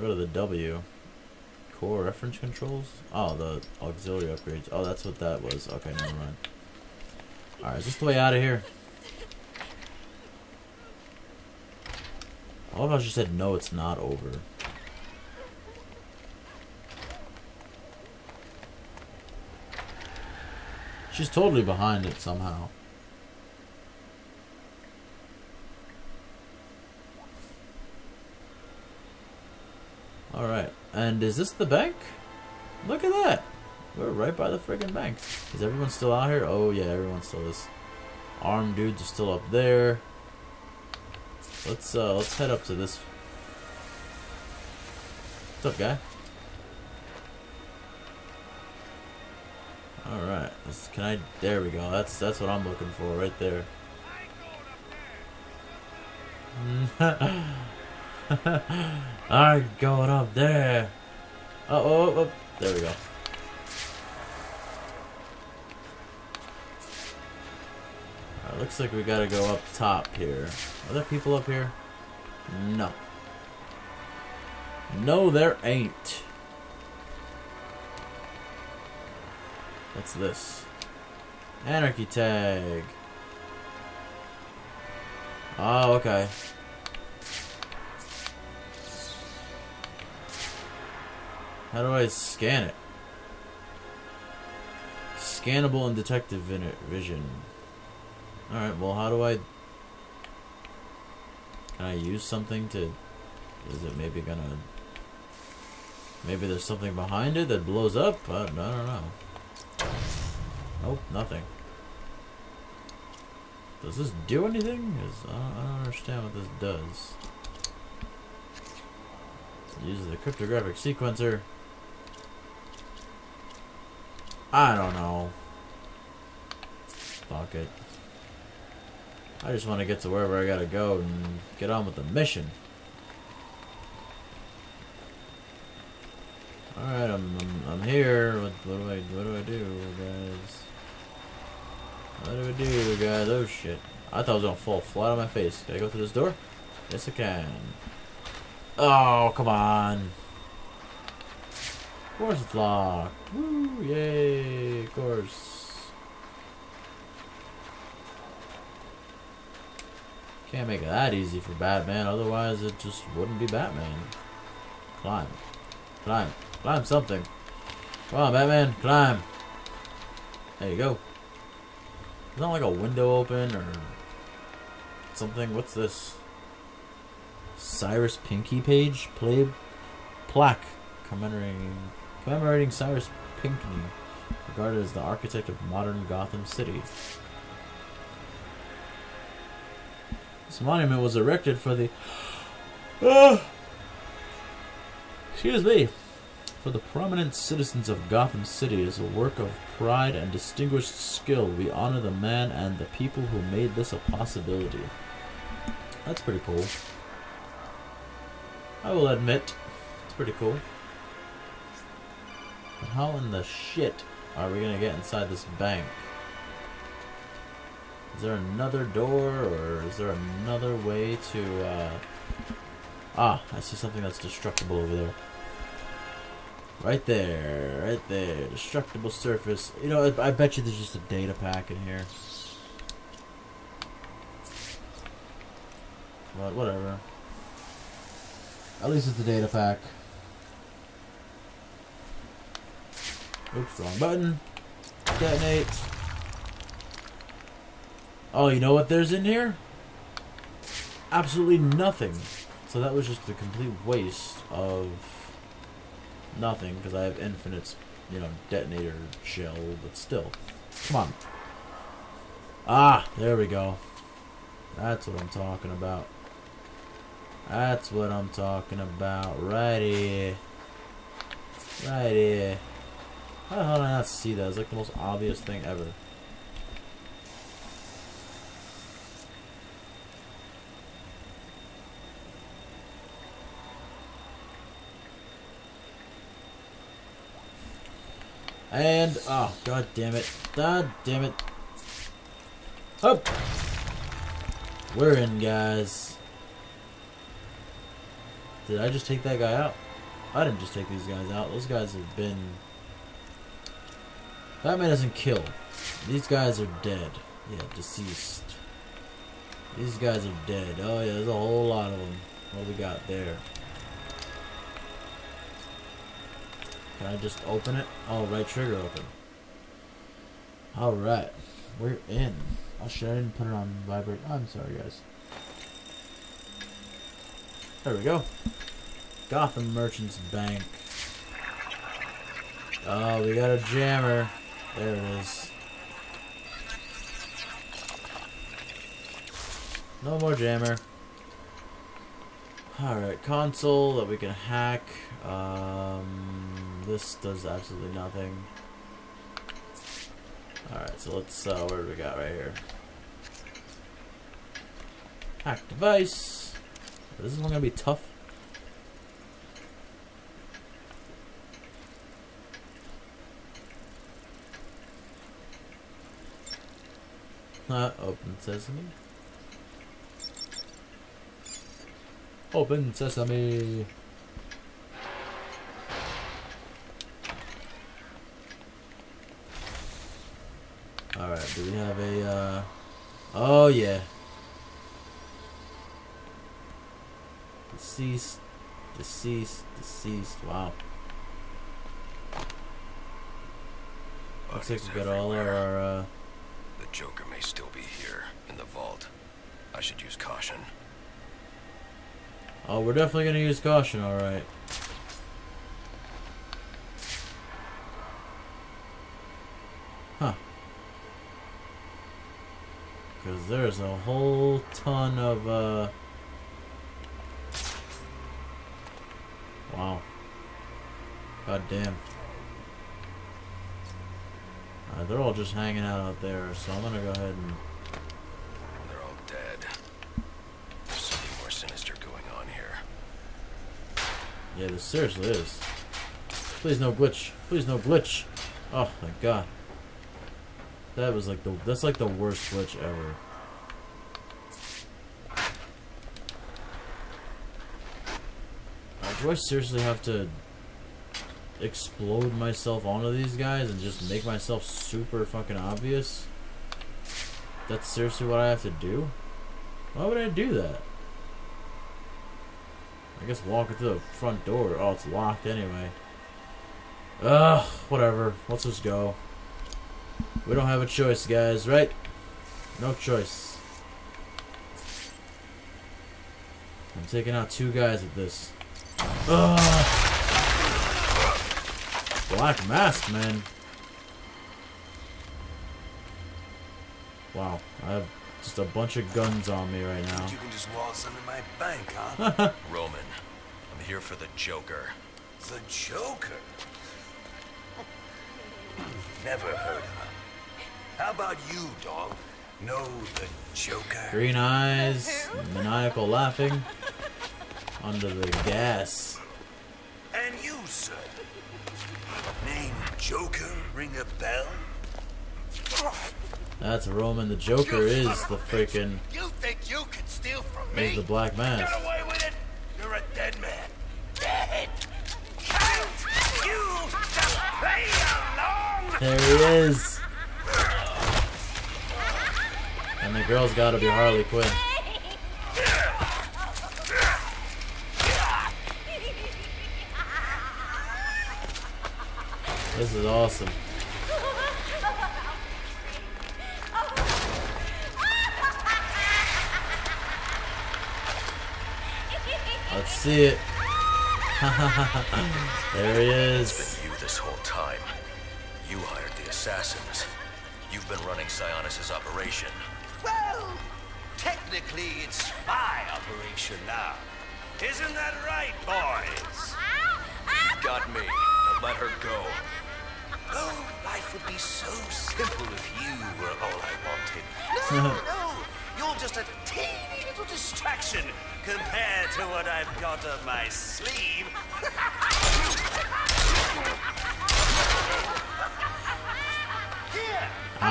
Go to the W. Core reference controls? Oh, the auxiliary upgrades. Oh, that's what that was. Okay, never mind. Alright, is this the way out of here? I love how she said, no, it's not over. She's totally behind it somehow. Alright, and is this the bank? Look at that! We're right by the friggin' bank. Is everyone still out here? Oh yeah, everyone still is. Armed dudes are still up there. Let's uh let's head up to this. What's up, guy? All right. Can I? There we go. That's that's what I'm looking for right there. I'm going up there. Oh, oh, oh, there we go. Right, looks like we gotta go up top here. Are there people up here? No. No, there ain't. What's this? Anarchy tag. Oh, okay. How do I scan it? Scannable and detective vision. Alright, well, how do I... Can I use something to... Is it maybe gonna... Maybe there's something behind it that blows up? I, don't know. Nope, nothing. Does this do anything? I don't understand what this does. Use the cryptographic sequencer. I don't know. Fuck it. I just want to get to wherever I gotta go and get on with the mission. Alright, I'm, I'm, I'm here. What, what do I what do I do, guys? What do I do, guys? Oh shit. I thought I was gonna fall flat on my face. Can I go through this door? Yes I can. Oh, come on. Course it's locked. Woo, yay, of course. Can't make it that easy for Batman, otherwise it just wouldn't be Batman. Climb. Climb. Climb something. Come on, Batman, climb. There you go. Is that like a window open or something? What's this? Cyrus Pinky page? Play plaque commemorating commemorating Cyrus Pinckney, regarded as the architect of modern Gotham City. This monument was erected for the uh, excuse me for the prominent citizens of Gotham City as a work of pride and distinguished skill. We honor the man and the people who made this a possibility. That's pretty cool. I will admit, it's pretty cool. But how in the shit are we gonna get inside this bank? Is there another door, or is there another way to, uh... Ah, I see something that's destructible over there. Right there, right there. Destructible surface. You know, I bet you there's just a data pack in here. But whatever. At least it's a data pack. Oops, wrong button. Detonate. Oh, you know what there's in here? Absolutely nothing. So that was just a complete waste of nothing because I have infinite, you know, detonator shell, but still. Come on. Ah, there we go. That's what I'm talking about. That's what I'm talking about. Right here. Right here. How the hell did I not see that? It's like the most obvious thing ever. And, oh, god damn it. God damn it. Up! We're in, guys. Did I just take that guy out? I didn't just take these guys out. Those guys have been... Batman doesn't kill. These guys are dead. Yeah, deceased. These guys are dead. Oh yeah, there's a whole lot of them. What we got there? Can I just open it? Oh, right trigger open. Alright. We're in. Oh shit, I didn't put it on vibrate. Oh, I'm sorry, guys. There we go. Gotham Merchants Bank. Oh, we got a jammer. There it is. No more jammer. Alright, console that we can hack. Um, this does absolutely nothing. Alright, so let's, uh, what do we got right here? Hack device. This is gonna be tough. Open sesame. Open sesame. Alright, do we have a, uh... Oh, yeah. Deceased. Deceased. Deceased. Wow. Looks like we got all our, uh... Joker may still be here, in the vault. I should use caution. Oh, we're definitely gonna use caution, alright. Huh. Because there's a whole ton of, uh... Wow. God damn. They're all just hanging out out there, so I'm gonna go ahead and... They're all dead. There's something more sinister going on here. Yeah, this seriously is. Please no glitch. Please no glitch. Oh my god. That was like the that's like the worst glitch ever. Uh, do I seriously have to explode myself onto these guys and just make myself super fucking obvious? That's seriously what I have to do? Why would I do that? I guess walking through the front door. Oh, it's locked anyway. Ugh, whatever. Let's just go. We don't have a choice, guys, right? No choice. I'm taking out two guys with this. Ugh. Black mask, man. Wow, I have just a bunch of guns on me right now. You can just waltz into my bank, huh? Roman, I'm here for the Joker. the Joker. Never heard of him. How about you, dog? Know the Joker? Green eyes, maniacal laughing, under the gas. And you, sir? Name Joker ring a bell? That's Roman. The Joker is the freaking You think you can steal from is me? the Black Mask. Get away with it! You're a dead man. Dead! Can't you just play along? There he is. And the girl's got to be Harley Quinn. This is awesome. Let's see it. there he It's is. been you this whole time. You hired the assassins. You've been running Sionis' operation. Well, technically it's my operation now. Isn't that right, boys? You got me. Now let her go. Life would be so simple if you were all I wanted. No, no, you're just a teeny little distraction compared to what I've got up my sleeve.